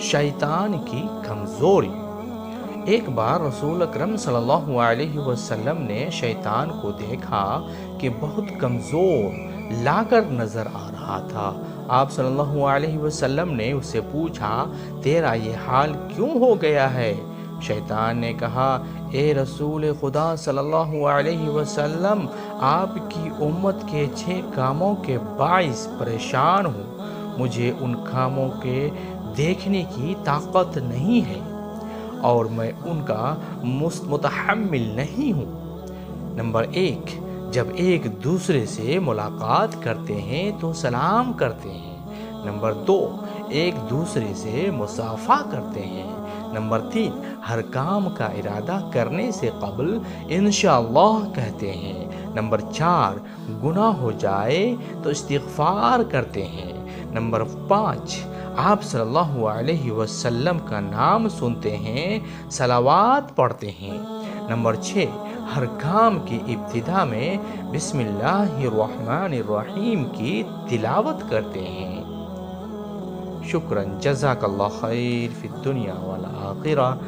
शैतान की कमज़ोरी। एक बार रसूल अकरम वसल्लम ने शैतान को देखा कि बहुत कमज़ोर, लाकर नज़र आ रहा था। आप सल्लल्लाहु अलैहि वसल्लम ने उससे पूछा, तेरा ये हाल क्यों हो गया है? शैतान ने कहा, ए रसूल खुदा सल्लल्लाहु अलैहि वसल्लम, आपकी उम्मत के छः कामों के बाइस परेशान हूँ। मुझे उन कामों के देखने की ताकत नहीं है और मैं उनका मुतहमिल नहीं हूँ। नंबर एक, जब एक दूसरे से मुलाकात करते हैं तो सलाम करते हैं। नंबर दो, एक दूसरे से मुसाफा करते हैं। नंबर तीन, हर काम का इरादा करने से कबल इन कहते हैं। नंबर चार, गुनाह हो जाए तो इस्तफ़ार करते हैं। नंबर पाँच आप सल्लल्लाहु अलैहि वसल्लम का नाम सुनते हैं, सलावात पढ़ते हैं। नंबर छः हर काम की इब्तिदा में बिस्मिल्लाहिर्रहमानिर्रहीम की तिलावत करते हैं। शुक्रन जजाकल्ला खैर फिर दुनिया वाला आखिरा।